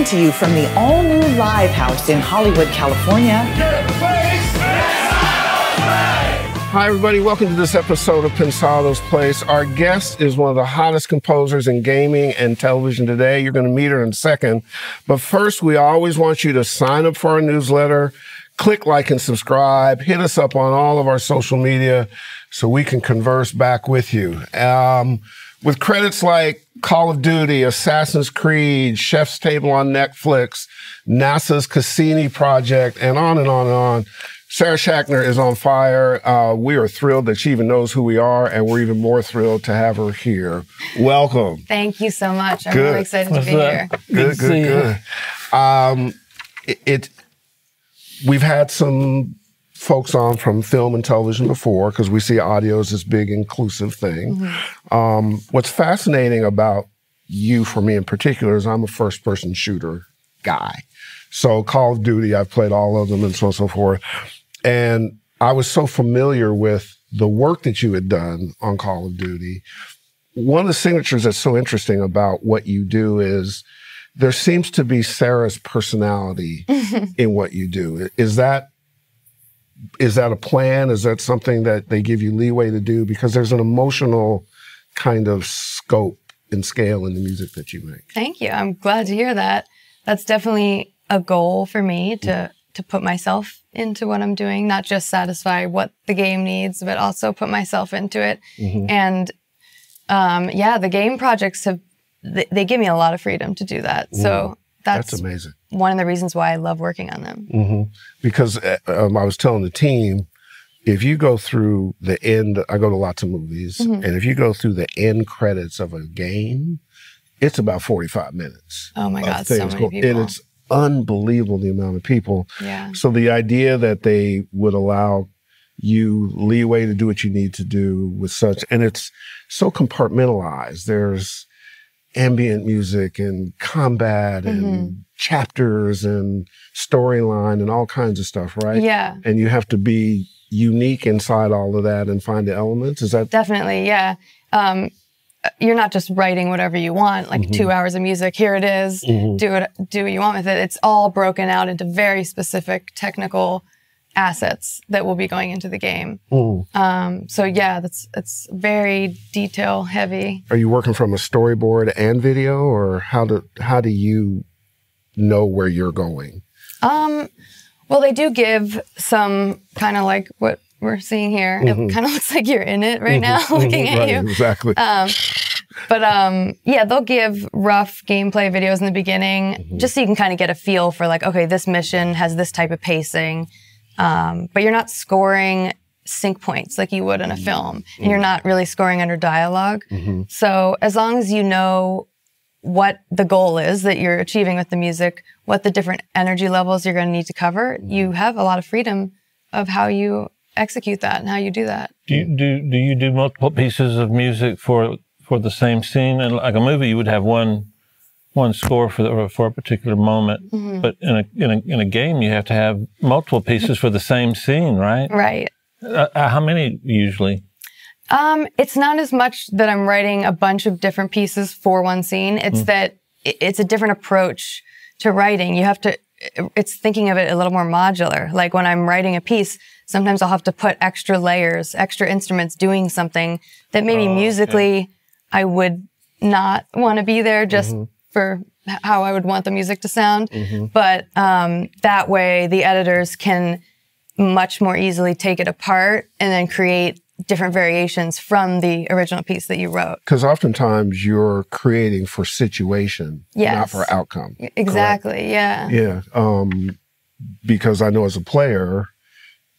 coming to you from the all new Live House in Hollywood, California. Hi, everybody. Welcome to this episode of Pensado's Place. Our guest is one of the hottest composers in gaming and television today. You're going to meet her in a second. But first, we always want you to sign up for our newsletter, click like and subscribe, hit us up on all of our social media so we can converse back with you. Um, with credits like Call of Duty, Assassin's Creed, Chef's Table on Netflix, NASA's Cassini project, and on and on and on. Sarah Schachner is on fire. Uh, we are thrilled that she even knows who we are, and we're even more thrilled to have her here. Welcome. Thank you so much. I'm Good. really excited What's to be that? here. Good, to see good, good. Um, it, it, we've had some folks on from film and television before because we see audio as this big inclusive thing. Um, what's fascinating about you, for me in particular, is I'm a first person shooter guy. So Call of Duty, I've played all of them and so on and so forth. And I was so familiar with the work that you had done on Call of Duty. One of the signatures that's so interesting about what you do is there seems to be Sarah's personality in what you do. Is that is that a plan? Is that something that they give you leeway to do? Because there's an emotional kind of scope and scale in the music that you make. Thank you. I'm glad to hear that. That's definitely a goal for me to to put myself into what I'm doing, not just satisfy what the game needs, but also put myself into it. And um, yeah, the game projects have they, they give me a lot of freedom to do that. So that's, That's amazing. One of the reasons why I love working on them. hmm Because uh, um, I was telling the team, if you go through the end, I go to lots of movies, Mhm. and if you go through the end credits of a game, it's about 45 minutes. Oh my God, so many going- people. And it's unbelievable the amount of people. Yeah. So the idea that they would allow you leeway to do what you need to do with such, and it's so compartmentalized. There's ambient music and combat and Mm-hmm. Chapters and storyline and all kinds of stuff, right? Yeah. And you have to be unique inside all of that and find the elements. Is that Definitely, yeah. Um, you're not just writing whatever you want, like Mm-hmm. two hours of music. Here it is. Do it. Do what you want with it. It's all broken out into very specific technical assets that will be going into the game. Mm. Um, so yeah, that's it's very detail heavy. are you working from a storyboard and video, or how do how do you know where you're going? Um, well, they do give some kind of like what we're seeing here. It kind of looks like you're in it right now, looking at Mm-hmm. right, you. exactly. Um, but um, yeah, they'll give rough gameplay videos in the beginning, just so you can kind of get a feel for like, okay, this mission has this type of pacing. Um, but you're not scoring sync points like you would in a film, and you're not really scoring under dialog So as long as you know what the goal is that you're achieving with the music, what the different energy levels you're going to need to cover, you have a lot of freedom of how you execute that and how you do that. Do you do do you do multiple pieces of music for for the same scene? And like a movie, you would have one one score for the, for a particular moment, Mm-hmm. but in a, in a in a game, you have to have multiple pieces for the same scene, right? Right. Uh, uh, how many usually? Um, it's not as much that I'm writing a bunch of different pieces for one scene. It's that it's a different approach to writing. You have to, it's thinking of it a little more modular. Like when I'm writing a piece, sometimes I'll have to put extra layers, extra instruments doing something that maybe musically I would not want to be there just for how I would want the music to sound. But um, that way the editors can much more easily take it apart and then create different variations from the original piece that you wrote. Because oftentimes you're creating for situation, not for outcome. Exactly. Yeah. Yeah. Um, because I know as a player,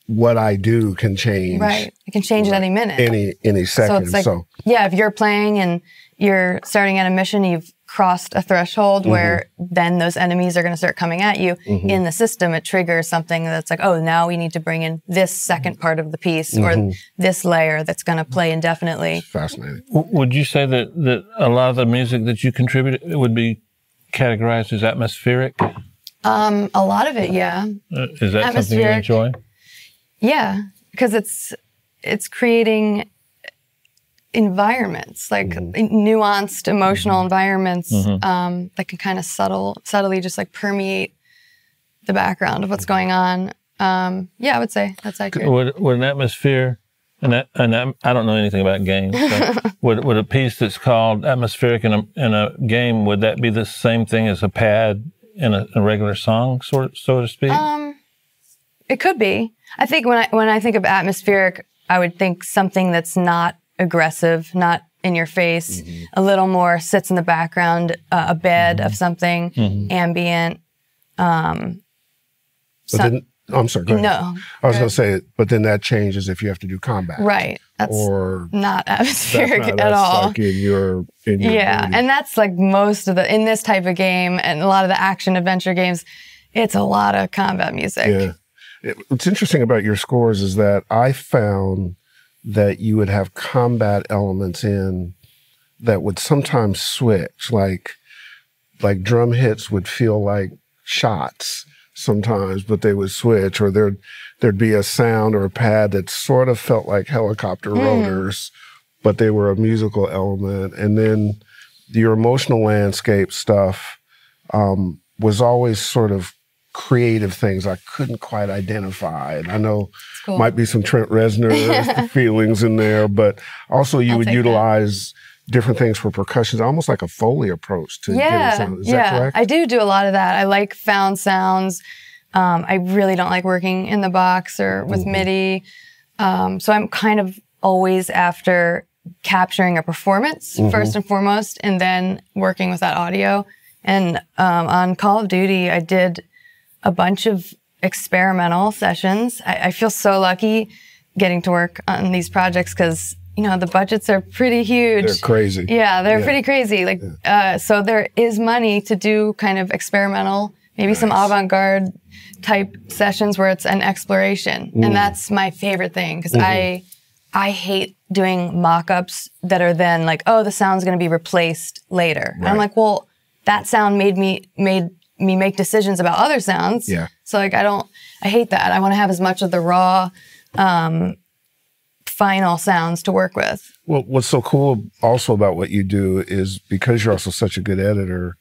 what I do can change Right. It can change at any minute. any any so second. it's like, so yeah, if you're playing and you're starting at a mission, you've crossed a threshold Mm-hmm. where then those enemies are going to start coming at you. In the system, it triggers something that's like, oh, now we need to bring in this second part of the piece Mm-hmm. or this layer that's going to play indefinitely. fascinating. W- Would you say that that a lot of the music that you contribute would be categorized as atmospheric? Um, a lot of it, yeah. Uh, is that something you enjoy? Yeah, because it's it's creating environments, like nuanced emotional environments um, that can kind of subtle, subtly just like permeate the background of what's going on. Um, yeah, I would say that's accurate. Would, would an atmosphere, and that, and that, I don't know anything about games. Would would a piece that's called atmospheric in a in a game would that be the same thing as a pad in a, a regular song, sort so to speak? Um, it could be. I think when I when I think of atmospheric, I would think something that's not aggressive, not in your face, a little more sits in the background, uh, a bed of something ambient. Um, But so- then, oh, I'm sorry. Go ahead. no, I was going to say it, but then that changes if you have to do combat, right. That's Or not that's atmospheric not, at that's all. like in your in your Yeah, movie. and that's like most of the in this type of game and a lot of the action adventure games. It's a lot of combat music. Yeah. It- What's interesting about your scores is that I found that you would have combat elements in that would sometimes switch, like like drum hits would feel like shots sometimes, but they would switch, or there'd there'd be a sound or a pad that sort of felt like helicopter rotors, but they were a musical element, and then your emotional landscape stuff um, was always sort of creative things I couldn't quite identify. And I know cool. might be some Trent Reznor feelings in there, but also you I'll would take that. utilize different things for percussions, almost like a Foley approach to getting Yeah, sound. Is yeah. that correct? I do do a lot of that. I like found sounds. Um, I really don't like working in the box or with Mm-hmm. MIDI. Um, so I'm kind of always after capturing a performance Mm-hmm. first and foremost, and then working with that audio. And um, on Call of Duty, I did a bunch of experimental sessions. I, I feel so lucky getting to work on these projects because you know the budgets are pretty huge. They're crazy. Yeah, they're Yeah. pretty crazy. Like, uh, so there is money to do kind of experimental, maybe some avant-garde type sessions where it's an exploration, Mm. and that's my favorite thing because Mm-hmm. I, I hate doing mock-ups that are then like, oh, the sound's going to be replaced later. And I'm like, well, that sound made me made me make decisions about other sounds. Yeah. So like, I don't, I hate that. I want to have as much of the raw, um, final sounds to work with. Well, what's so cool also about what you do is because you're also such a good editor,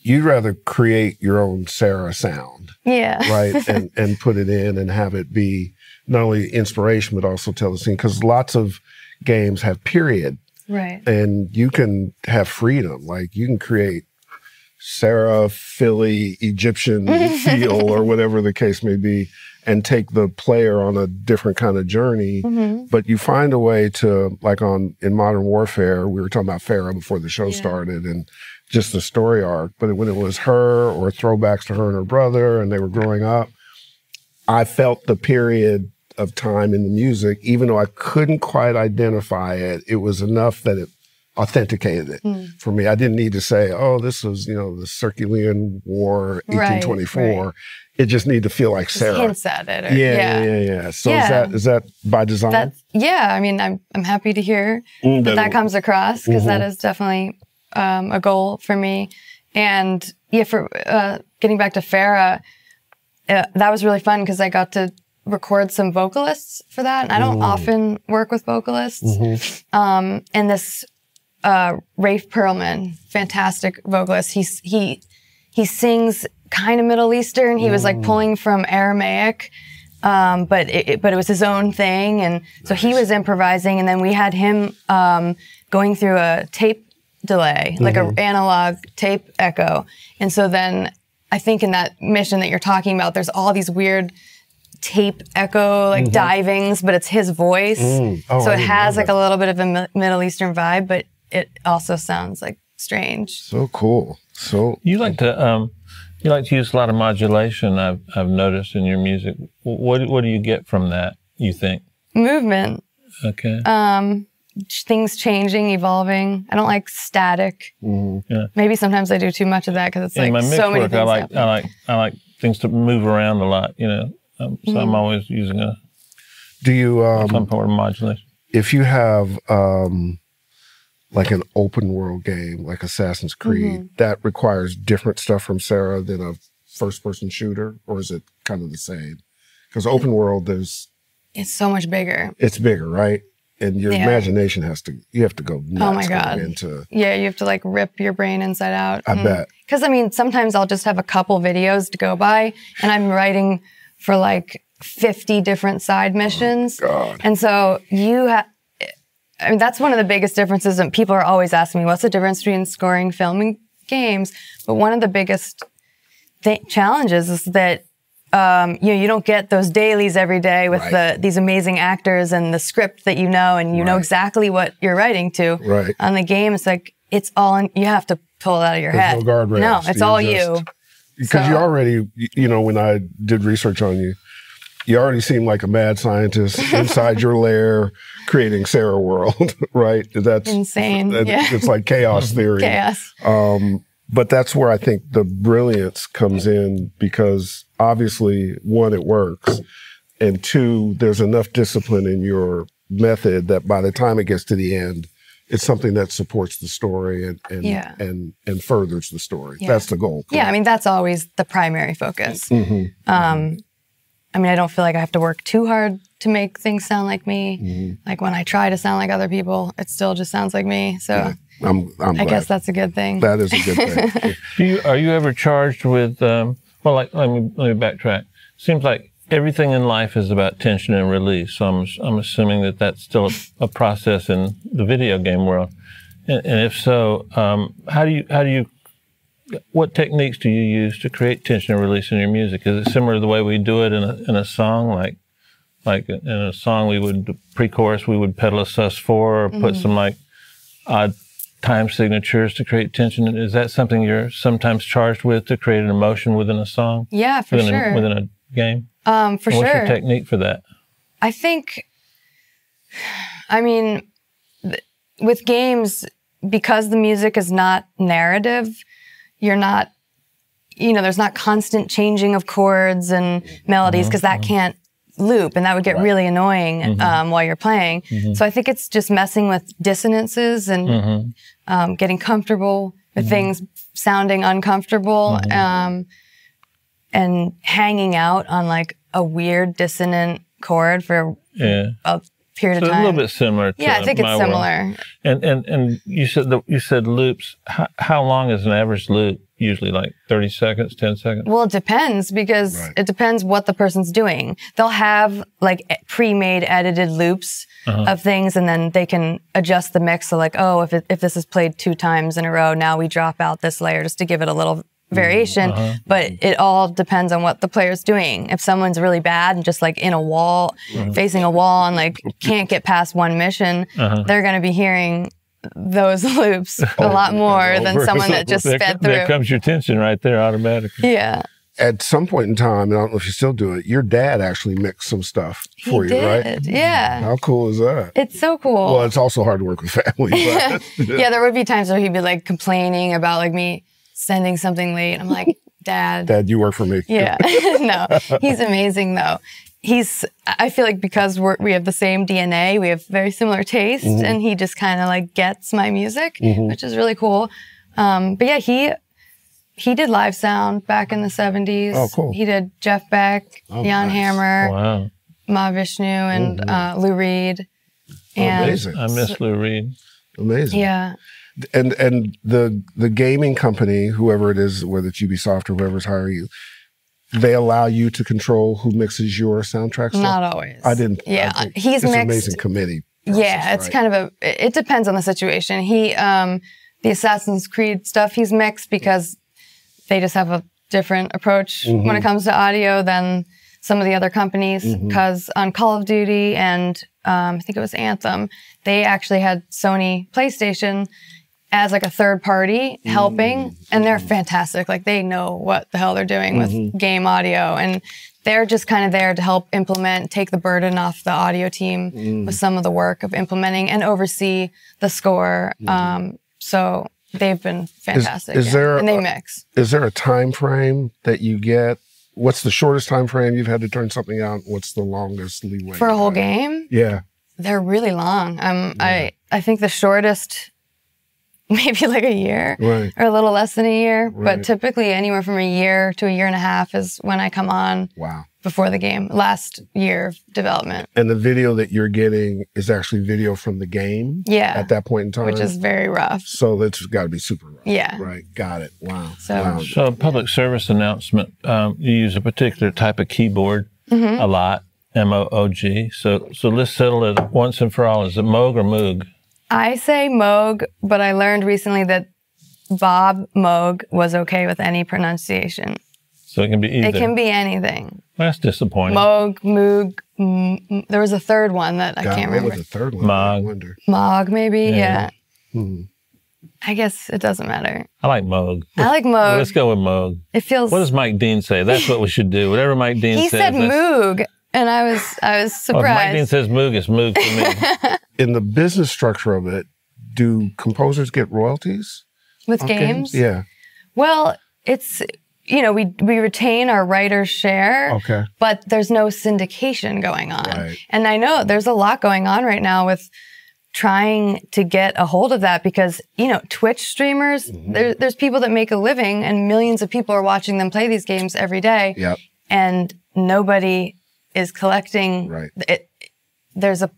you'd rather create your own Sarah sound, Yeah. right? and and put it in and have it be not only inspiration but also tell the scene because lots of games have period Right. and you can have freedom. Like you can create Sarah, Philly, Egyptian feel, or whatever the case may be, and take the player on a different kind of journey. Mm-hmm. But you find a way to, like on in Modern Warfare, we were talking about Farah before the show Yeah. started, and just the story arc. But when it was her or throwbacks to her and her brother, and they were growing up, I felt the period of time in the music, even though I couldn't quite identify it, it was enough that it authenticated it Hmm. for me. I didn't need to say, oh, this was, you know, the Circulian War, Right, 1824. right. It just needed to feel like Just Sarah. hints at it. Or, Yeah, yeah. yeah, yeah, yeah. So is that is that by design? That's yeah. I mean, I'm I'm happy to hear Mm, that that comes across because Mm-hmm. is definitely um, a goal for me. And yeah, for uh, getting back to Farah, uh, that was really fun because I got to record some vocalists for that. And I don't often work with vocalists. Mm-hmm. Um, and this uh, Rafe Perlman, fantastic vocalist. He's he he sings kind of Middle Eastern. He was like pulling from Aramaic, um, but it, it- but it was his own thing, and so he was improvising. And then we had him um, going through a tape delay, like an analog tape echo. And so then I think in that mission that you're talking about, there's all these weird tape echo like divings, but it's his voice. Oh, so I it has like a little bit of a Mi- Middle Eastern vibe, but it also sounds like strange. so cool. So You like to um, you like to use a lot of modulation. I've I've noticed in your music. What what do you get from that? You think? Movement, Okay. um, things changing, evolving. I don't like static. Mm-hmm. Yeah. Maybe sometimes I do too much of that because it's in like my mix so many work, things I like happening. I like I like things to move around a lot. You know, um, so Mm-hmm. I'm always using a do you um some form of modulation. if you have um like an open world game like Assassin's Creed, Mm-hmm. that requires different stuff from Sarah than a first person shooter, or is it kind of the same? Because open world there's It's so much bigger. it's bigger, right? and your Yeah. imagination has to you have to go nuts Oh my God. into Yeah, you have to like rip your brain inside out. I bet. Because I mean, sometimes I'll just have a couple videos to go by, and I'm writing for like 50 different side missions. Oh, God. And so you have. I mean, that's one of the biggest differences. And people are always asking me, what's the difference between scoring film and games? But one of the biggest th- challenges is that um, you know you don't get those dailies every day with Right. the these amazing actors and the script that you know and you know exactly what you're writing to. Right. On the game, it's like it's all in, you have to pull it out of your There's head. no guardrails. No, it's You're all just- you. because you already you know when I did research on you, you already seem like a mad scientist inside your lair creating Sarah World, right? That's Insane. that- Yeah. It's like chaos theory. Chaos. Um, but that's where I think the brilliance comes in because obviously, one, it works, and two, there's enough discipline in your method that by the time it gets to the end, it's something that supports the story and and Yeah. and, and furthers the story. Yeah. That's the goal. Yeah, I mean that's always the primary focus. Mhm. Um, I mean, I don't feel like I have to work too hard to make things sound like me. Mm-hmm. Like when I try to sound like other people, it still just sounds like me. So I'm, I'm I glad. guess that's a good thing. that is a good thing. Do you are you ever charged with? Um, well, like let me let me backtrack. Seems like everything in life is about tension and release. So I'm I'm assuming that that's still a, a process in the video game world. And, and if so, um, how do you how do you what techniques do you use to create tension and release in your music? Is it similar to the way we do it in a in a song, like like in a song we would pre-chorus we would pedal a sus four or put some like odd time signatures to create tension. Is that something you're sometimes charged with to create an emotion within a song, yeah, for within, sure. a, within a game? um, for And What's your sure. technique for that? I think, I mean, th- with games, because the music is not narrative, you're not, you know, there's not constant changing of chords and mm-hmm. melodies because that mm-hmm. can't loop and that would get really annoying mm-hmm. um, while you're playing. So I think it's just messing with dissonances and um, getting comfortable with things sounding uncomfortable um, and hanging out on like a weird dissonant chord for Yeah, a period so of a little bit similar. To yeah, I think my it's world. similar. And and and you said the, you said loops. How, how long is an average loop? Usually like thirty seconds, ten seconds. Well, it depends because Right. it depends what the person's doing. They'll have like pre-made edited loops uh-huh. of things, and then they can adjust the mix. So, like, oh, if it, if this is played two times in a row, now we drop out this layer just to give it a little variation. Uh-huh. But it all depends on what the player's doing. If someone's really bad and just like in a wall, uh-huh. facing a wall, and like can't get past one mission, uh-huh. they're going to be hearing those loops a oh, lot more than someone that just there, sped there comes your tension right there automatically. Yeah. At some point in time, and I don't know if you still do it, your dad actually mixed some stuff for he you, did. right? Yeah. How cool is that? It's so cool. Well, it's also hard to work with family. But yeah, there would be times where he'd be like complaining about like me sending something late. I'm like, Dad. Dad, you work for me. Yeah. no, he's amazing though. He's, I feel like because we're, we have the same DNA, we have very similar taste, Mm-hmm. and he just kind of like gets my music, which is really cool. Um, but yeah, he, he did live sound back in the 70s. Oh, cool. He did Jeff Beck, Oh, Jan nice. Hammer, Wow, Mahavishnu, and Mm-hmm. uh, Lou Reed. And Amazing. I miss Lou Reed. Amazing. yeah, And and the the gaming company, whoever it is, whether it's Ubisoft or whoever's hiring you, they allow you to control who mixes your soundtrack. Stuff? not always. I didn't. Yeah, I think he's it's mixed. an amazing committee. yeah, it's right? kind of a. It depends on the situation. He, um, the Assassin's Creed stuff, he's mixed because they just have a different approach when Mm-hmm. it comes to audio than some of the other companies. Because on Call of Duty and um, I think it was Anthem, they actually had Sony PlayStation as like a third party helping, and they're fantastic. Like they know what the hell they're doing with game audio, and they're just kind of there to help implement, take the burden off the audio team with some of the work of implementing and oversee the score. Um, so they've been fantastic. is yeah. there and they a- mix. Is there a time frame that you get? What's the shortest time frame you've had to turn something out? What's the longest leeway For a whole have? game, Yeah. they're really long. Um, I I think the shortest, maybe like a year Right. or a little less than a year, Right. but typically anywhere from a year to a year and a half is when I come on Wow. before the game, last year of development. And the video that you're getting is actually video from the game Yeah. at that point in time. Which is very rough. so that's got to be super rough. Yeah. Right. Got it. Wow. So- wow. So, public service announcement, um, you use a particular type of keyboard Mm-hmm. a lot, M O O G. So, so let's settle it once and for all. Is it Moog or Moog? I say Moog, but I learned recently that Bob Moog was okay with any pronunciation. So it can be either. It can be anything. That's disappointing. Moog, Moog. M- m- there was a third one that I can't remember. what remember. was the third one? I Mog. wonder. Mog, maybe. Yeah. Hmm. I guess it doesn't matter. I like Moog. I like Moog. Let's go with Moog. It feels. What does Mike Dean say? That's what we should do. Whatever Mike Dean he says. said that's- Moog, and I was I was Well, if Mike Dean surprised. says Moog, it's Moog to me. In the business structure of it, do composers get royalties? with on games. Yeah. Well, it's you know we we retain our writer's share. Okay. but there's no syndication going on. Right. And I know there's a lot going on right now with trying to get a hold of that because, you know, Twitch streamers, Mm-hmm. there, there's people that make a living and millions of people are watching them play these games every day. Yep. And nobody is collecting. Right. It, there's a,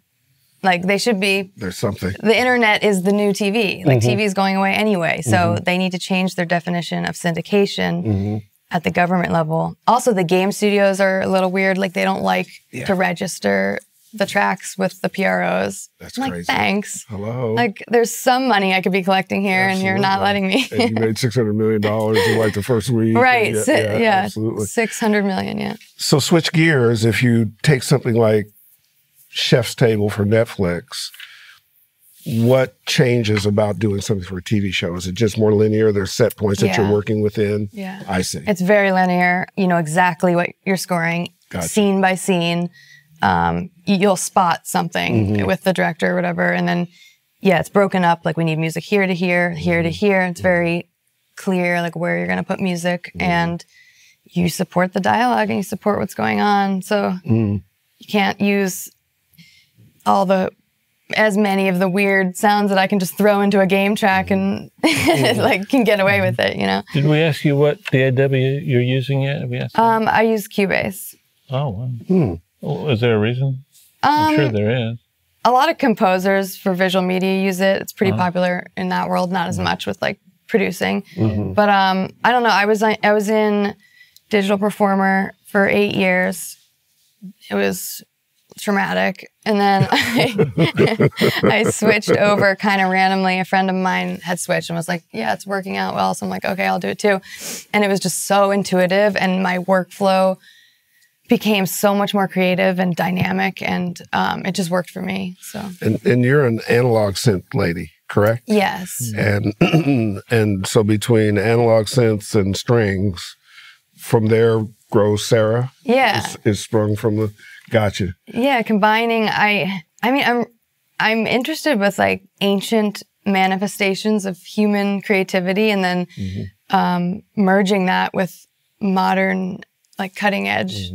like, they should be There's something. the internet is the new TV. Like Mm-hmm. TV is going away anyway. So they need to change their definition of syndication Mm-hmm. at the government level. Also, the game studios are a little weird. Like they don't like Yeah. to register the tracks with the PROs. That's like, crazy. thanks. Hello. Like there's some money I could be collecting here and you're not letting me. you made six hundred million dollars in like the first week. right. Yeah, si- yeah, yeah. absolutely. 600 million. Yeah. So switch gears. If you take something like Chef's Table for Netflix, what changes about doing something for a TV show? Is it just more linear? There's set points that you're working within. Yeah. I see. It's very linear. You know exactly what you're scoring, Gotcha. scene by scene. Um, you'll spot something Mm-hmm. with the director or whatever, and then yeah, it's broken up. Like we need music here to here, here Mm-hmm. to here. It's very clear, like where you're going to put music, Mm-hmm. and you support the dialogue and you support what's going on. So Mm. you can't use all the as many of the weird sounds that I can just throw into a game track and Mm-hmm. like can get away with it. You know. Did we ask you what DAW you're using yet? Have we asked? Um, I use Cubase. oh, wow. Hmm. Oh, is there a reason? I'm Um, sure there is. a lot of composers for visual media use it. It's Uh-huh. pretty popular in that world, not as much with like producing. Mm-hmm. But um, I don't know. I was I was in digital performer for eight years. It was traumatic, and then I, I switched over kind of randomly. A friend of mine had switched and was like, "Yeah, it's working out well." So I'm like, "Okay, I'll do it too." And it was just so intuitive, and my workflow became so much more creative and dynamic, and um, it just worked for me. So And and you're an analog synth lady, correct? yes. And and so between analog synths and strings, from there grows Sarah. Yeah. Is, is sprung from the. Gotcha. Yeah, combining I I mean I'm I'm interested with like ancient manifestations of human creativity and then um, merging that with modern like cutting edge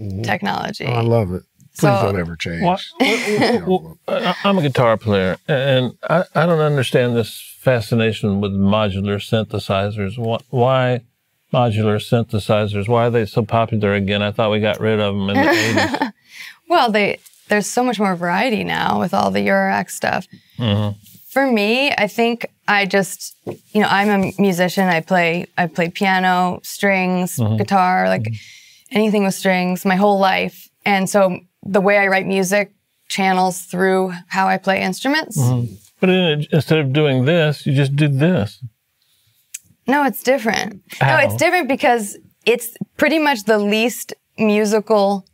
Mm-hmm. technology. Oh, I love it. Please So- don't ever change. What, what- what- I- I'm a guitar player, and I, I don't understand this fascination with modular synthesizers. Why modular synthesizers? Why are they so popular again? I thought we got rid of them in the 80s. Well, they there's so much more variety now with all the Eurorack stuff. Mm-hmm. For me, I think I just you know I'm a musician. I play I play piano, strings, mm-hmm. guitar, like anything with strings my whole life, and so the way I write music channels through how I play instruments. Mm-hmm. But in, instead of doing this, you just did this. No, it's different. No, it's different because it's pretty much the least musical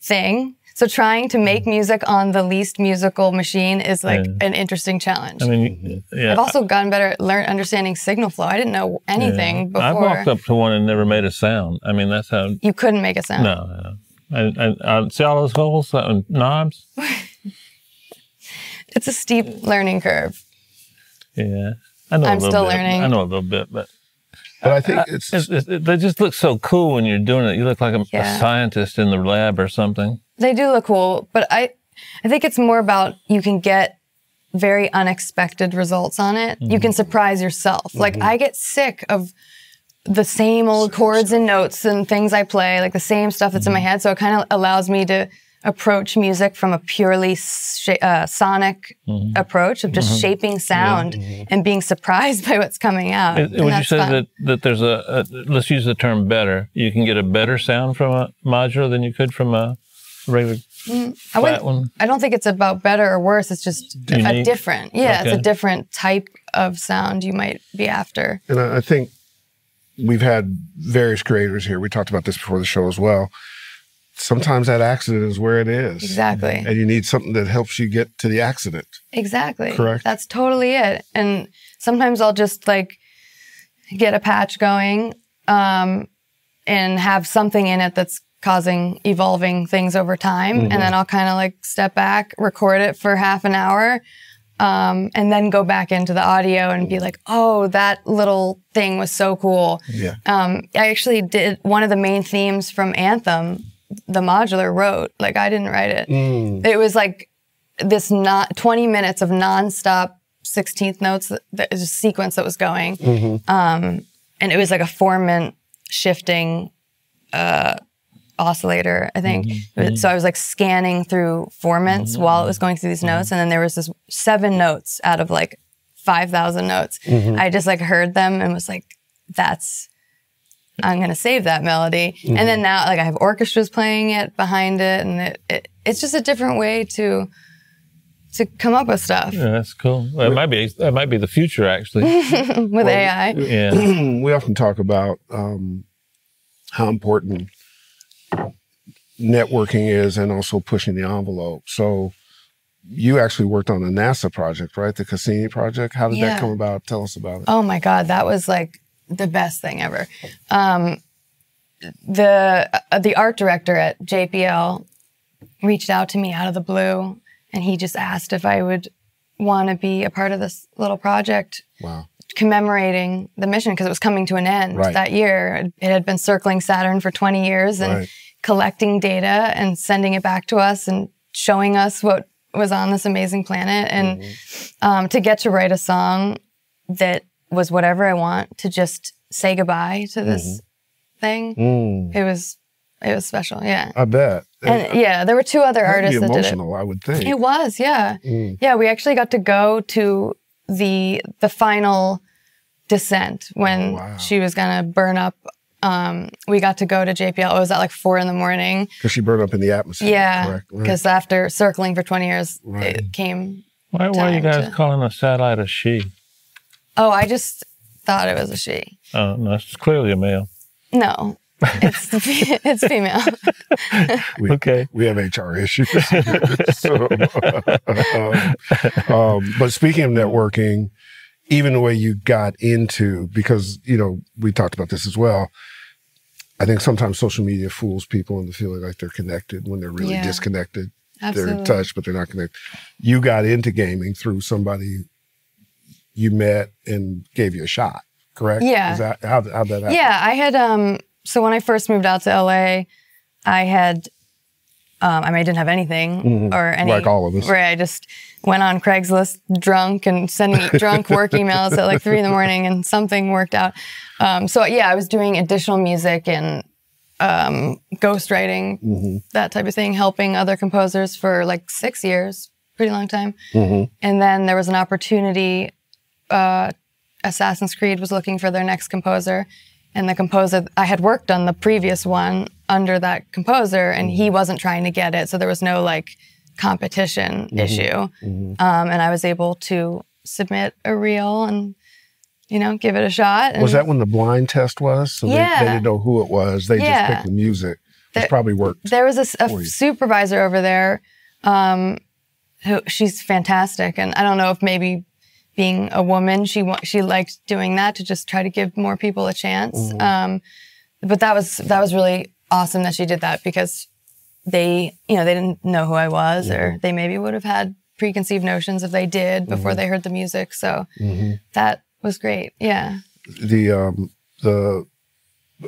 thing. So trying to make music on the least musical machine is like Yeah. an interesting challenge. I mean, yeah. I've also gotten better at learn understanding signal flow. I didn't know anything I before. walked up to one and never made a sound. I mean, that's how. You couldn't make a sound. No, no. I, I, I see all those holes, uh, knobs. It's a steep learning curve. Yeah, I know. a I'm little still bit. learning. I know a little bit, but But I think uh, it's, it's, it's, they just look so cool when you're doing it. You look like a, a scientist in the lab or something. They do look cool, but I, I think it's more about you can get very unexpected results on it. You mm-hmm. can surprise yourself. Like mm-hmm. I get sick of the same old chords and notes and things I play, like the same stuff that's in my mm-hmm. head. So it kind of allows me to approach music from a purely sh- uh, sonic mm-hmm. approach of just mm-hmm. shaping sound mm-hmm. and being surprised by what's coming out. Is- And Would you say fun. that, that there's a, a, let's use the term better, you can get a better sound from a modular than you could from a regular mm, I flat wouldn't- one? I don't think it's about better or worse. It's just a different. Yeah, it's a different type of sound you might be after. And I, I think we've had various creators here. We talked about this before the show as well. Sometimes that accident is where it is. Exactly. And you need something that helps you get to the accident. Exactly. Correct. That's totally it. And sometimes I'll just like get a patch going um, and have something in it that's causing evolving things over time. And then I'll kind of like step back, record it for half an hour. Um, and then go back into the audio and be like, oh, that little thing was so cool. Yeah. Um, I actually did one of the main themes from Anthem, the modular wrote. Like I didn't write it. Mm. It was like this not 20 minutes of nonstop 16th notes that, that is a sequence that was going. Mm-hmm. Um, and it was like a four minute shifting uh, oscillator, I think. Mm-hmm. It was- So I was like scanning through formants mm-hmm. while it was going through these notes. And then there was this seven notes out of like 5,000 notes. I just like heard them and was like, that's, I'm going to save that melody. And then now like I have orchestras playing it behind it. And it, it, it's just a different way to, to come up with stuff Yeah, that's cool. Well, it might be, that might be the future actually. with AI. Yeah. we often talk about um, how important networking is and also pushing the envelope. So you actually worked on a NASA project, right? The Cassini project. How did Yeah. that come about? Tell us about it. Oh my God, that was like the best thing ever. Um, the uh, the art director at JPL reached out to me out of the blue, and he just asked if I would want to be a part of this little project Wow. commemorating the mission because it was coming to an end Right. that year. It had been circling Saturn for 20 years and Right. collecting data and sending it back to us and showing us what was on this amazing planet. And Mm-hmm. um, to get to write a song that was whatever I want to just say goodbye to this thing, Mm, it was it was special. Yeah. I bet. And yeah, there were two other artists be that did it. emotional, I would think. It was, yeah. Mm. Yeah, we actually got to go to the the final descent when Oh, wow. she was gonna burn up. Um, we got to go to JPL. It was at like four in the morning. Because she burned up in the atmosphere. Yeah, Correct. Right. because after circling for twenty years, Right. it came. Why, why are you guys to- calling a satellite a she? Oh, I just thought it was a she. Oh, no, it's clearly a male. No, it's it's female. we, Okay. we have HR issues. so, um, um, but speaking of networking, even the way you got into, because, you know, we talked about this as well. I think sometimes social media fools people into feeling like they're connected when they're really Yeah. disconnected. They're Absolutely. in touch, but they're not connected. You got into gaming through somebody you met and gave you a shot, correct? Yeah. Is that, how, how'd that happen? Yeah, I had um so when I first moved out to LA, I had um I mean I didn't have anything or any Mm-hmm. Like all of us. Right. I just went on Craigslist drunk and sending drunk work emails at like three in the morning and something worked out. Um so yeah, I was doing additional music and um ghostwriting, Mm-hmm. that type of thing, helping other composers for like six years, pretty long time. Mm-hmm. And then there was an opportunity. Uh, Assassin's Creed was looking for their next composer, and the composer I had worked on the previous one under that composer, and he wasn't trying to get it, so there was no like competition issue. Um, and I was able to submit a reel and you know give it a shot. And Was that when the blind test was? So they, they didn't know who it was. They Yeah. just picked the music. Which probably worked. there was a, you. supervisor over there um, who she's fantastic and i don't know if maybe being a woman she she liked doing that to just try to give more people a chance Mm-hmm. um, but that was that was really awesome that she did that because they you know they didn't know who i was Mm-hmm. or they maybe would have had preconceived notions if they did before Mm-hmm. they heard the music so that was great yeah the um, the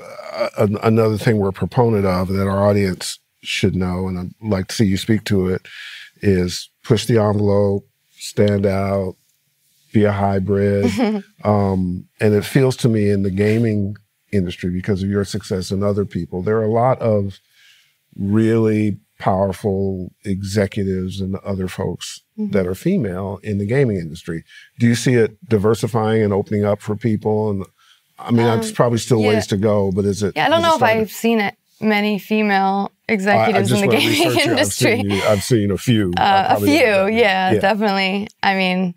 uh, another thing we're a proponent of that our audience should know, and I'd like to see you speak to it, is push the envelope, stand out, be a hybrid. um, and it feels to me in the gaming industry because of your success and other people. There are a lot of really powerful executives and other folks Mm-hmm. that are female in the gaming industry. Do you see it diversifying and opening up for people? And I mean, it's probably still Um, yeah. ways to go, but is it? Yeah, I don't know if? I've seen it many female I- I executives in the gaming you. I've industry. seen, you- I've seen a few. Uh, a few, yeah, Yeah. definitely. I mean,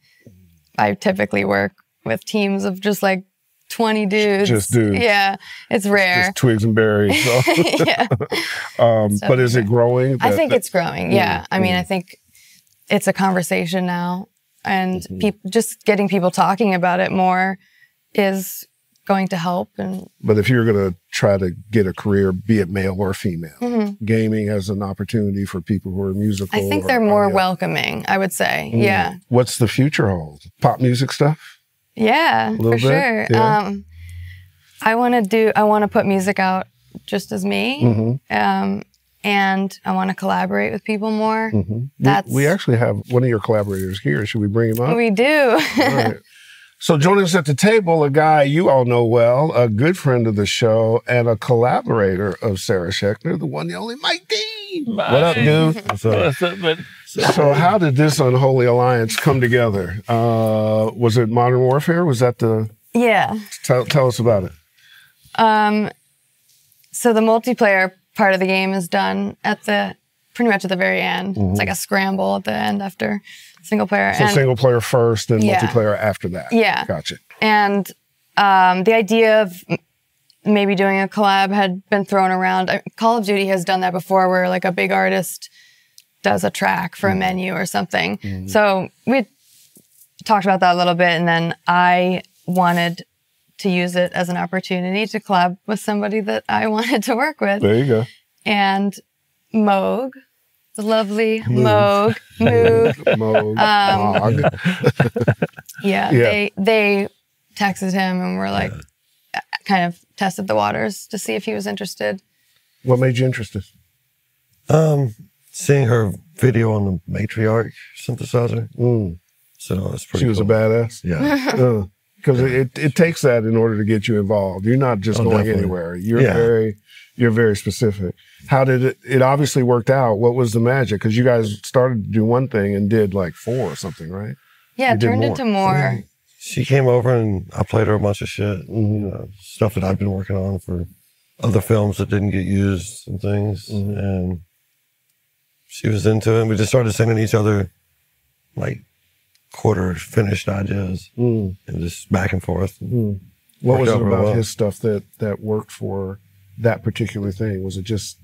I typically work with teams of just like 20 dudes. Just dudes. Yeah, it's rare. Just twigs and berries. So. yeah, um, but is it growing? I think that- it's growing. Yeah, I mean, I think it's a conversation now, and Mm-hmm. peop- just getting people talking about it more is going to help. And But if you're going to try to get a career, be it male or female, gaming has an opportunity for people who are musical. Mm-hmm. I think they're more audio. welcoming. I would say, Mm. yeah. What's the future hold? Pop music stuff? Yeah, for bit, sure. yeah. Um, I want to do. I want to put music out just as me, Mm-hmm. um, and I want to collaborate with people more. That's We actually have one of your collaborators here. Should we bring him up? we do. All right. So joining us at the table, a guy you all know well, a good friend of the show, and a collaborator of Sarah Schachner, the one, the only Mike Dean. What up, dude? That's it, but So how did this unholy alliance come together? Uh, was it Modern Warfare? Was that the? yeah. Tell, tell us about it. Um, so the multiplayer part of the game is done at the pretty much at the very end. It's like a scramble at the end after single player. So and, single player first, then Yeah. multiplayer after that. Yeah. Gotcha. and um, the idea of maybe doing a collab had been thrown around. I- Call of Duty has done that before, where like a big artist does a track for a menu or something. So we talked about that a little bit, and then I wanted to use it as an opportunity to collab with somebody that I wanted to work with, There you go. and Moog. The lovely Moog, Moog, Moog, Um, Mog. Yeah, Yeah. they they texted him and were like, kind of tested the waters to see if he was interested. What made you interested? Um, seeing her video on the matriarch synthesizer. Mm. So it's pretty. She was a badass. Yeah. Because it, it takes that in order to get you involved. You're not just Oh, going definitely. anywhere. You're Yeah. very you're very specific. How did it? It obviously worked out. What was the magic? Because you guys started to do one thing and did like four or something, right? Yeah, You it turned more. into more. She came over and I played her a bunch of shit, Mm-hmm. you know, stuff that I've been working on for other films that didn't get used and things. Mm-hmm. And she was into it. And We just started sending each other like quarter finished ideas Mm. and just back and forth. What was it about well. his stuff that that worked for that particular thing? Was it just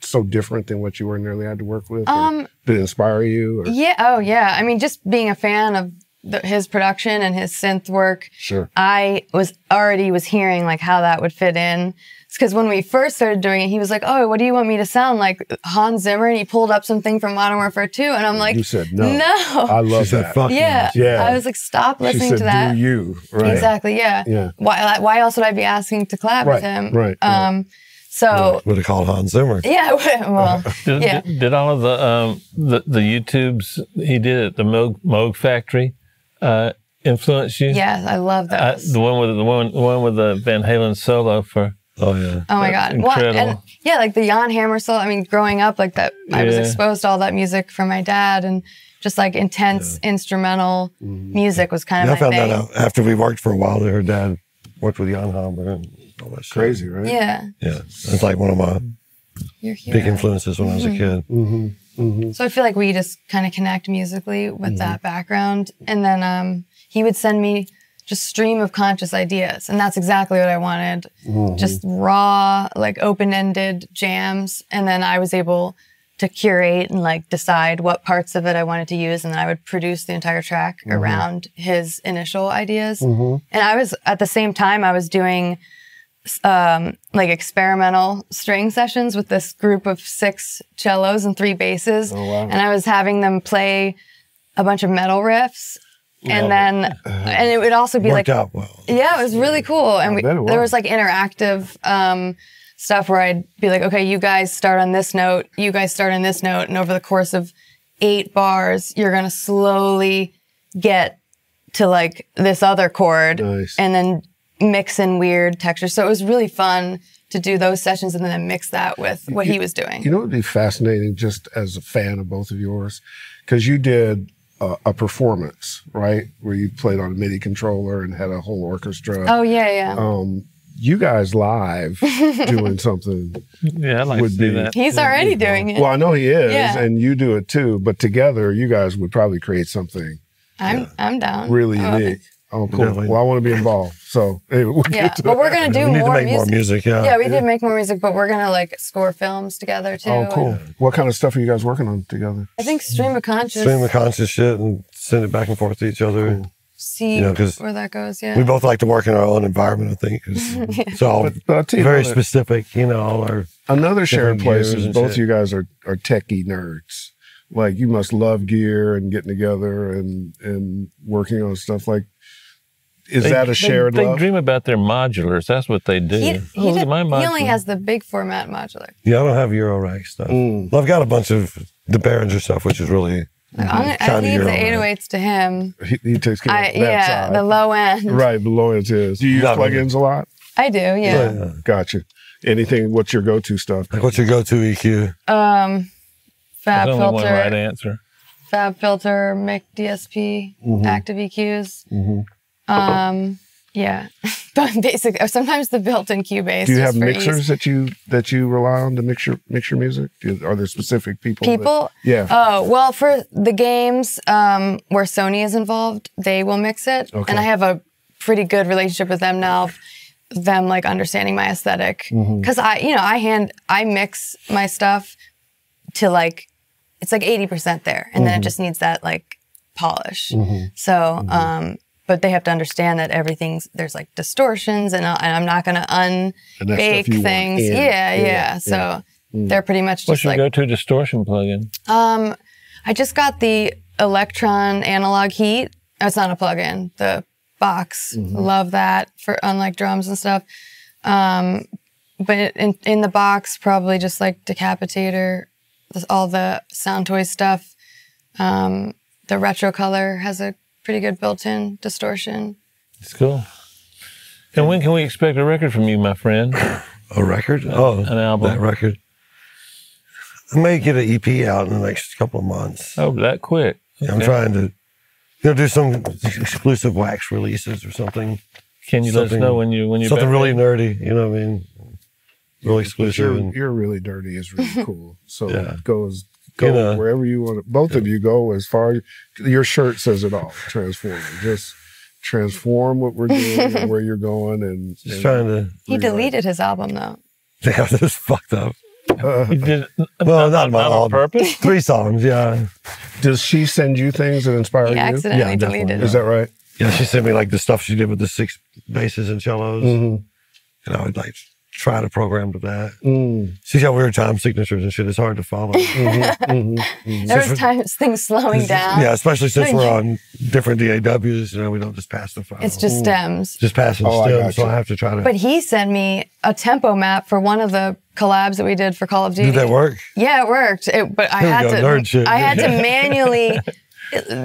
so different than what you ordinarily had to work with? or Um, did it inspire you? Or? Yeah. Oh, yeah. I mean, just being a fan of the, his production and his synth work, Sure. I was already was hearing like how that would fit in. Because when we first started doing it, he was like, "Oh, what do you want me to sound like Hans Zimmer?" And he pulled up something from Modern Warfare 2, and I'm like, you said no. no." I love She said, that. fuck yeah. Yeah. I was like, "Stop She listening said, to that." "Do you?" Right. Exactly. Yeah. Yeah. Why? Why else would I be asking to collab Right, with him? right, right. Um. So Would have called Hans Zimmer. yeah. Well. Did, Yeah. did, did all of the um the, the YouTubes he did at the Moog, Moog Factory uh, influence you? Yeah. I love that. the one with the one the one with the Van Halen solo for Oh, yeah. Oh my god! Well, incredible. and yeah, like the Jan Hammer solo. I mean, growing up like that, I was exposed to all that music from my dad, and just like intense instrumental mm-hmm. music was kind Yeah, I of my found thing. that out after we worked for a while. That her dad worked with Jan Hammer and all that shit. Crazy, right? Yeah, Yeah, it's like one of my big influences when I was a mm-hmm. kid. Mm-hmm. So I feel like we just kind of connect musically with that background, and then um, he would send me just stream of conscious ideas, and that's exactly what I wanted. Mm-hmm. Just raw, like open-ended jams, and then I was able to curate and like decide what parts of it I wanted to use, and then I would produce the entire track mm-hmm. around his initial ideas. Mm-hmm. And I was at the same time I was doing um, like experimental string sessions with this group of six cellos and three basses. Oh, and I was having them play a bunch of metal riffs. And then, and it would also be like, well. yeah, it was really cool. And we, it there was. was like interactive um, stuff where I'd be like, okay, you guys start on this note, you guys start on this note. And over the course of eight bars, you're going to slowly get to like this other chord. Nice. And then mix in weird textures. So it was really fun to do those sessions and then mix that with what he was doing. You know, it'd be fascinating just as a fan of both of yours, because you did a, a performance, right, where you played on a MIDI controller and had a whole orchestra. oh yeah, yeah. Um, you guys live doing something. Yeah, I'd like Would to see be- that. He's already doing it. Well, I know he is, Yeah. and you do it too. But together, you guys would probably create something I'm I'm down. really unique. Oh, cool. Definitely. Well, I want to be involved. So, anyway, we'll Yeah, get to but that. we're gonna do we need more to make music. more music. Yeah. Yeah, we did make more music, but we're gonna like score films together too. Oh, cool. What kind of stuff are you guys working on together? I think stream of conscious. Stream of conscious shit and send it back and forth to each other. see you know, 'cause where that goes. Yeah. We both like to work in our own environment, I think It's all But, but I'll tell you very specific, you know, all our another shared place is both shit. you guys are, are techie nerds. Like you must love gear and getting together and and working on stuff. Like, is They- that a they- shared they, love? dream about their modulars. That's what they do. he, Oh, he, look did- at my he only has the big format modular. Yeah, I don't have Euro rack stuff. Mm. Well, I've got a bunch of the Behringer stuff, which is really Like, I'm gonna, I Kinda leave the rack. 808s to him. He, he takes care I of that yeah, side. the low end. right below it is. Do you use Not really. plugins a lot? I do. Yeah. yeah. Gotcha. Anything? What's your go-to stuff? Like, what's your go-to E EQ? Um, Fab There's only one filter, right answer. Fab filter, Mic DSP, Mm-hmm. active EQs. Um, yeah, but basically, or Sometimes the built-in Cubase. Do you have mixers ease. that you that you rely on to mix your mix your music? Do you- are there specific people? that- People. yeah. Oh well, for the games um, where Sony is involved, they will mix it, Okay. and I have a pretty good relationship with them now. Them like understanding my esthetic Mm-hmm. because I, you know, I hand I mix my stuff to like it's like eighty percent there, and Mm-hmm. then it just needs that like polish. So, um, but they have to understand that everything's there's like distortions, and, I, and I'm not going to And that's unbake things. in. Yeah, yeah, Yeah, So yeah. they're pretty much just like. What's your like go-to distortion plugin? um, I just got the Elektron Analog Heat. Oh, it's not a plug-in. The box. Love that for unlike drums and stuff. Um, but in in the box, probably just like Decapitator, all the Sound Toy stuff. Um, the Retro Color has a pretty good built-in distortion. It's cool. And when can we expect a record from you, my friend? A record? Oh, an album. That record. I may get an EP out in the next couple of months. Oh, that quick. I'm trying to, you know, do some exclusive wax releases or something. Can you let us know when you when you something really nerdy. You know what I mean? Really exclusive. you're, and- you're really dirty is really cool. So Yeah. it goes go You wherever you want. To, both of you go as far. Your shirt says it all. Transform. Just transform what we're doing and where you're going, and, just and trying to. He Rewrite. deleted his album though. Yeah, this fucked up. uh, You did Well, not, my on album. purpose. Three songs, yeah. does she send you things that inspire He you? accidentally Yeah, definitely. deleted Is that right? Yeah, she sent me like the stuff she did with the six basses and cellos. Mhm. And I would like try to program to that. Mm. She's got weird time signatures and shit. It's hard to follow. Mhm, mhm, mhm. There was times things slowing down. Yeah, especially since No, we're you- on different DAWs, you know, we don't just pass the file. It's just stems. just passing Oh, stems, got so. I have to try to. But he sent me a tempo map for one of the collabs that we did for Call of Duty. did that work? Yeah, it worked. It, but I Here we had go, to. nerd shit. I had to manually.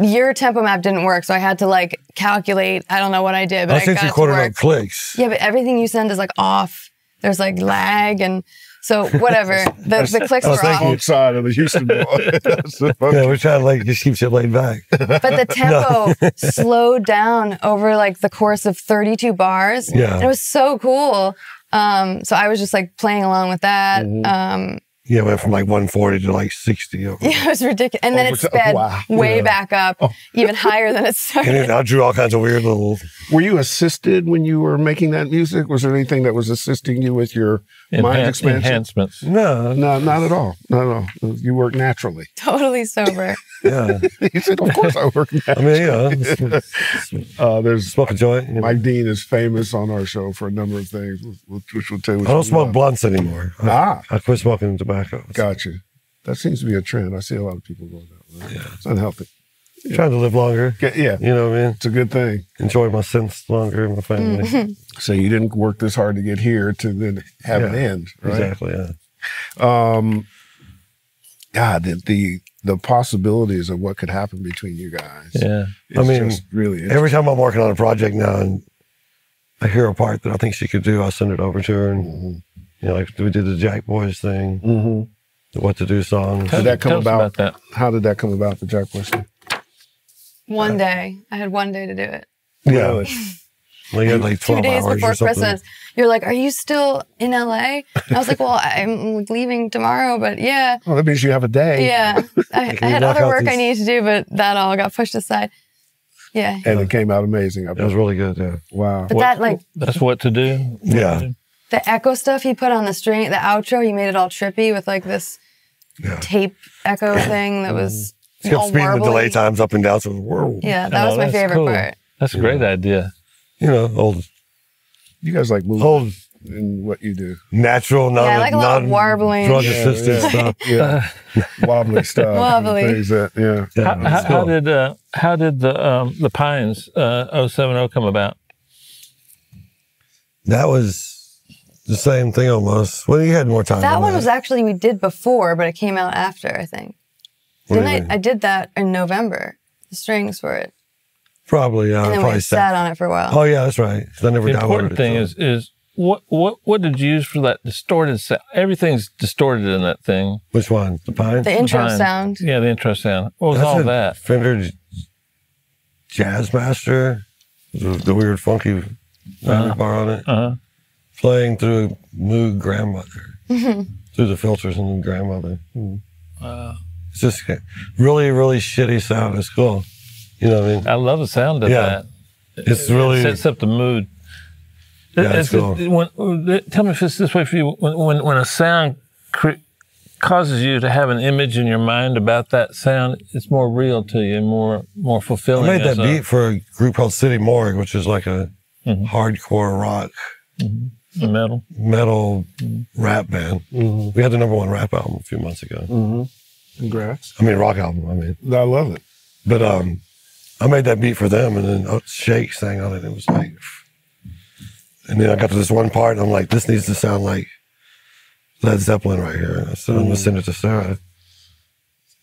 Your tempo map didn't work, so I had to like calculate. I don't know what I did, but I I, think got you it to work. clicks. Yeah, but everything you send is like off. There's like lag and so whatever. The, the clicks were thank off, Both side of the Houston boy. That's the fucking- Yeah, we're trying to like just keep shit laid back. but the tempo slowed down over like the course of 32 bars. Yeah. and it was so cool. Um, so I was just like playing along with that. Mm-hmm. Um, Yeah, went from like 140 to like 60. Over. Yeah, it was ridiculous. And then Oh, it so- sped wow. way Yeah. back up, oh. even higher than it And started. then I drew all kinds of weird little. Were you assisted when you were making that music? Was there anything that was assisting you with your mind Enhan- expansion? enhancements. No, No, not at all. Not at all. You work naturally. totally sober. Yeah. he said, "Of course I work." I mean, yeah. Uh, there's smoke a joint. You know. Mike Dean is famous on our show for a number of things, which which will tell you. I don't smoke blunts anymore. I, Ah, I quit smoking tobacco. gotcha. That seems to be a trend. I see a lot of people going that way. Yeah. It's unhealthy. Trying to live longer. Get- yeah, You know what I mean? it's a good thing. Enjoy my sense longer, in my family. So you didn't work this hard to get here to then have an end, right? Exactly. Yeah. Um, God, the, the the possibilities of what could happen between you guys. Yeah. is I mean, just really Every time I'm working on a project now, and I hear a part that I think she could do, I'll send it over to her. And, you know, like we did the Jack Boys thing, Mm-hmm. the What to Do song. Did that come Tell us about? that. How did that come about? The Jack Boy thing? One day, I had one day to do it. Yeah. Really? Like, you like 12 Two days hours before or. Christmas. You're like, "Are you still in LA?" And I was like, "Well, I'm leaving tomorrow, but yeah, Well, that means you have a day. yeah." I, I had other out work I needed to do, but that all got pushed aside. Yeah, And it came out amazing. I It was really good, yeah. Wow. but that like That's what to do. Yeah. the echo stuff he put on the string, the outro, he made it all trippy with like this Yeah. tape echo thing that was She kept all speeding the delay times up and down. So, whoa. Yeah, that Oh, was my favorite cool. part. That's a great idea. You know, old, You guys like moving old in what you do. natural, non, Yeah, I like a lot of non- warbling. drug Yeah, assisted yeah. stuff. Yeah. Wobbly stuff. Wobbly. Things that, yeah. Yeah, How, it was how, how did uh, how did the um, the Pines uh, 070 come about? that was the same thing almost. Well, you had more time. That on one was actually we did before, but it came out after, I think. What Didn't you I? mean? I did that in November. The strings for it, Probably, yeah. and then probably we sat on it for a while. Oh, yeah, that's right. I never The downloaded important it, thing so- is is what what what did you use for that distorted sound? Everything's distorted in that thing. Which one? The Pine? the intro Pines. sound. Yeah, the intro sound. What was That's all a that? Fender Jazzmaster, the, the weird funky uh bar on it, Uh huh. playing through Moog Grandmother, through the filters in the Grandmother. Wow. It's just really, really shitty sound. It's cool. You know what I mean? I love the sound of Yeah. that. It's It really, sets up the mood. Yeah, it's cool. when, tell me if it's this way for you. When when, when a sound cre- causes you to have an image in your mind about that sound, it's more real to you, and more fulfilling. I made that as a- beat for a group called City Morgue, which is like a Mhm. hardcore rock the metal. metal rap band. Mm-hmm. We had the number one rap album a few months ago. Mm-hmm. Congrats. I mean, rock album. I mean, I love it. but um, I made that beat for them, and then uh, Shake sang on it. It was like, and then I got to this one part, and I'm like, this needs to sound like Led Zeppelin right here. And I said, I'm gonna send it to Sarah.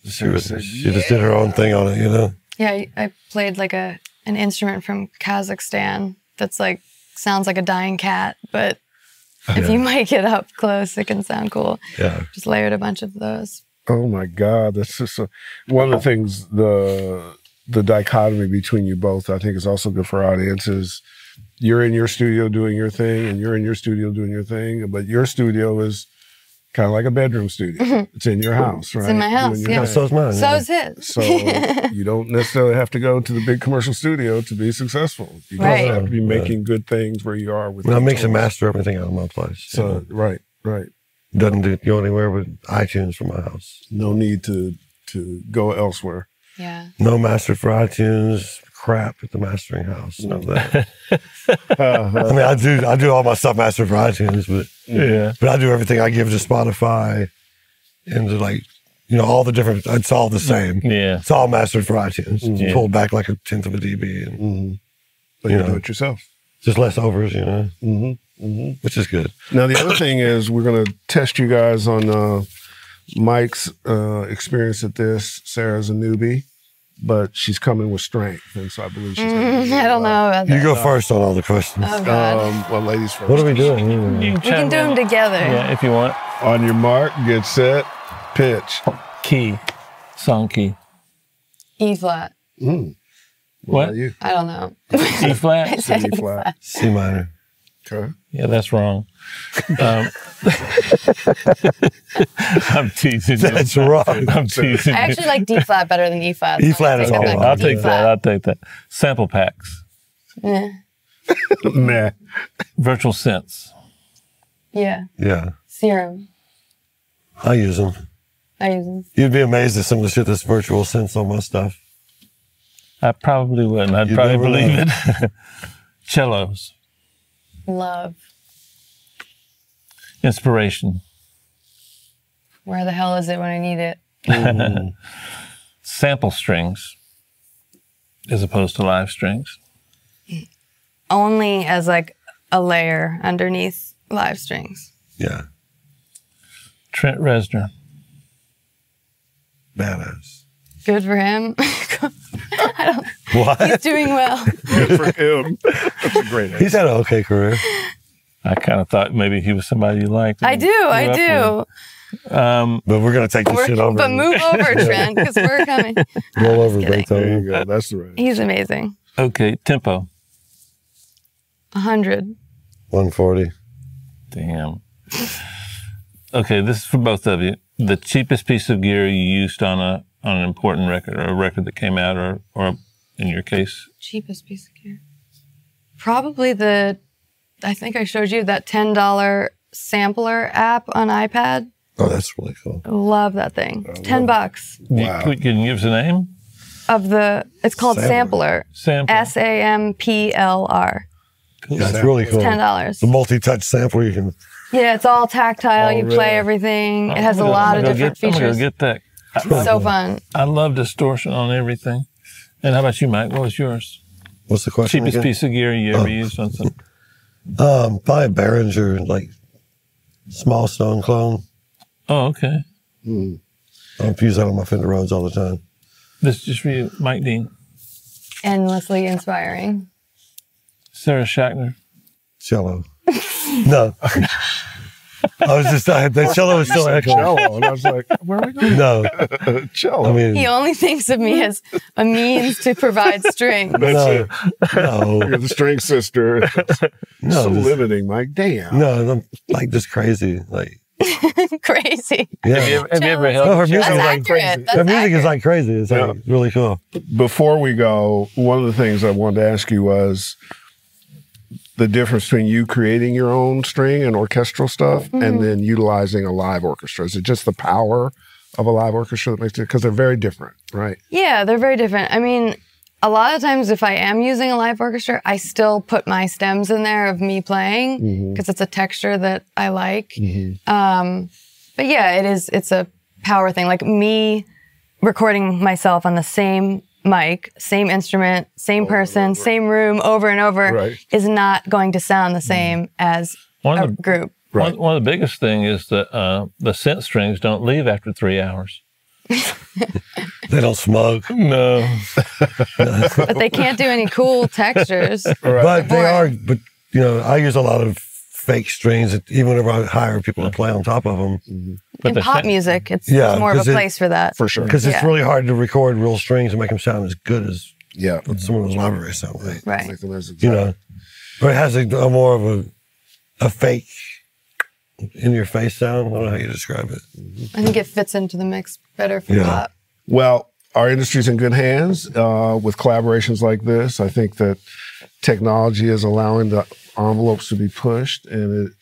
She, was, she just did her own thing on it, you know. Yeah, I- I played like a an instrument from Kazakhstan that's like sounds like a dying cat, but if you mic it up close, it can sound cool. Yeah. Just layered a bunch of those. Oh my God, that's just a, one of the things. The the dichotomy between you both, I think, is also good for audiences. You're in your studio doing your thing, and you're in your studio doing your thing. But your studio is kind of like a bedroom studio. It's in your house, right? Mm-hmm. in my house, Doing your yeah. thing. So's mine. yeah. is his. So you don't necessarily have to go to the big commercial studio to be successful. You Right. just have to be Yeah. making good things where you are with. And I your mix and master everything out of my place. So know. right, right. doesn't do, go anywhere with iTunes from my house. No need to to go elsewhere. Yeah. No master for iTunes. Crap at the mastering house. None of that. Uh-huh. I mean, I do I do all my stuff mastered for iTunes, but Yeah. but I do everything I give to Spotify and to like you know all the different. It's all the same. Yeah. It's all mastered for iTunes. Yeah. Pulled back like a tenth of a dB and hmm But You you do know. it yourself. just less overs, you know, hmm hmm which is good. Now the other thing is we're going to test you guys on uh, Mike's uh, experience at this. Sarah's a newbie, but she's coming with strength, and so I believe she's. Mm, I don't know about that. You that. go first on all the questions. Oh God. Um, well, ladies first. what are we doing? You can, we can do them together. Yeah, if you want. On your mark, get set, pitch. Key, song key. E flat. Mm. What? about you? I don't know. E flat. C flat. C minor. Okay. Yeah, that's wrong. Um, I'm teasing you. That's wrong. I'm teasing I you. actually like D flat better than E flat. E flat is Take all that right. I'll take that. I'll take that. Sample packs, Yeah. nah. virtual synths. Yeah. Yeah, Serum. I use them. I use them. You'd be amazed at some of the shit that's virtual synths on my stuff. I probably wouldn't. I'd You probably believe know. it. Cellos, Love. Inspiration, Where the hell is it when I need it? sample strings, as opposed to live strings. Only as like a layer underneath live strings. Yeah, Trent Reznor, badass. Good for him. What? He's doing well. Good for him. That's a great He's had an okay career. I kind of thought maybe he was somebody you liked. I do, I do. with. Um, But we're gonna take this shit over. but move over, Trent, because we're coming. roll over kidding. There you go. That's the right. He's amazing. okay, tempo. Hundred. 140. Damn. Okay, this is for both of you. The cheapest piece of gear you used on a on an important record or a record that came out, or or in your case, Cheapest piece of gear. Probably the. I think I showed you that ten dollar sampler app on iPad. Oh, that's really cool. Love that thing. ten bucks Wow. you, can you give us a name? of the. It's called Samplr. sampler. Sample. S A M P L R. Yeah, it's really cool. Ten dollars. The multi-touch sampler you can. Yeah, it's all tactile. Oh, you really? play everything. It has a I'm gonna- lot I'm of gonna different get, I'm features. gonna get that. I, so fun. I love distortion on everything. And how about you, Mike? What was yours? What's the question? Cheapest again? piece of gear you ever Oh. used on something? Um, probably a Behringer, like small stone clone. Oh, okay. I don't use that on my Fender Rhodes all the time. This is just for you, Mike Dean, Endlessly inspiring. Sarah Schachner. Cello. no. I was just, I, the cello was still echoing. Cello. And I was like, where are we going? No, Cello. I mean, He only thinks of me as a means to provide string. That's no, it. no, You're the string sister. no, so limiting, Mike. Damn. no, I'm like just crazy. Like, Crazy. yeah. Have you ever, have you ever No, her music That's is like accurate. crazy. That's Her music accurate. is like crazy. It's like Yeah. really cool. Before we go, one of the things I wanted to ask you was the difference between you creating your own string and orchestral stuff Mm-hmm. and then utilizing a live orchestra. Is it just the power of a live orchestra that makes it? Because they're very different, right? Yeah, they're very different. I mean, a lot of times if I am using a live orchestra, I still put my stems in there of me playing because it's a texture that I like. Um, but yeah, it is. It's a power thing. Like me recording myself on the same mic, same instrument, same person, same room over and over Right. is not going to sound the same as One a of the group. Right. one, one of the biggest thing is that uh, the synth strings don't leave after three hours. They don't smoke, No, But they can't do any cool textures. but they are. But you know, I use a lot of fake strings. Even whenever I hire people to play on top of them, but In the pop scent- music, it's, Yeah, it's more of a it- place for that. For sure. because it's really hard to record real strings and make them sound as good as Yeah. what some of those libraries sound like. Right. Like the You know, but it has a, a more of a a fake in your face sound. I don't know how you describe it. I think it fits into the mix better for Yeah. pop. Well, our industry's in good hands uh, with collaborations like this. I think that technology is allowing the envelopes to be pushed, and it,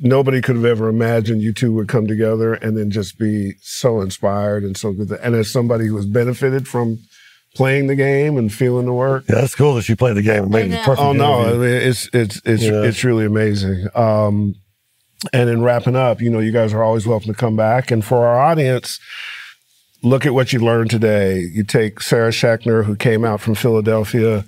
nobody could have ever imagined you two would come together and then just be so inspired and so good. And as somebody who has benefited from playing the game and feeling the work, Yeah, that's cool that you played the game and made it perfect. Oh no, I mean, it's it's it's Yeah. it's really amazing. Um, and in wrapping up, you know, you guys are always welcome to come back. And for our audience, look at what you learned today. You take Sarah Schachner, who came out from Philadelphia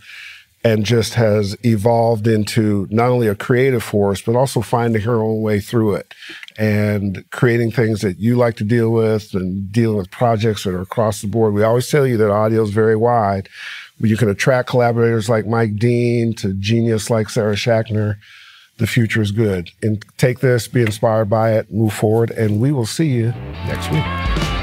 and just has evolved into not only a creative force, but also finding her own way through it and creating things that you like to deal with and dealing with projects that are across the board. We always tell you that audio is very wide. You can attract collaborators like Mike Dean to genius like Sarah Schachner. The future is good. And take this, be inspired by it, move forward, and we will see you next week.